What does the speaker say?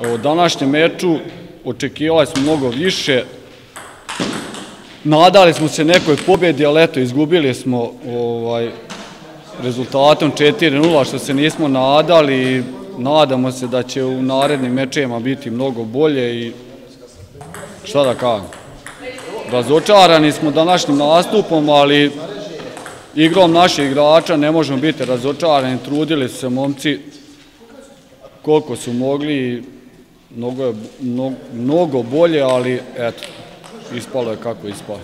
U današnjem meču očekivali smo mnogo više. Nadali smo se nekoj pobjedi, ali eto, izgubili smo ovaj, rezultatom 4-0, što se nismo nadali. Nadamo se da će u narednim mečevima biti mnogo bolje i šta da kažem. Razočarani smo današnjim nastupom, ali igrom naših igrača ne možemo biti razočarani. Trudili su se momci koliko su mogli i mnogo mnogo bolje, ali eto, ispalo je kako ispalo.